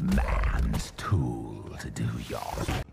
man's tool to do your